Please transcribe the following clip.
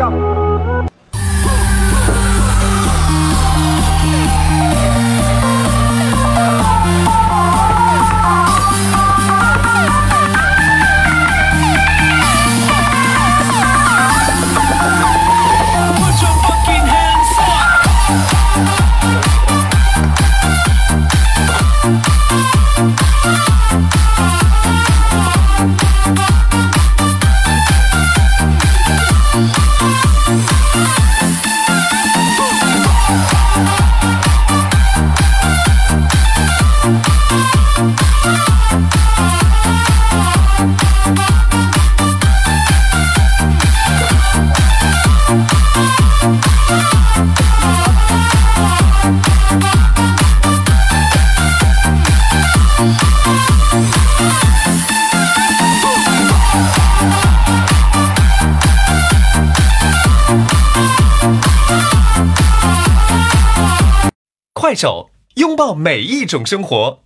shop. 快手，拥抱每一种生活。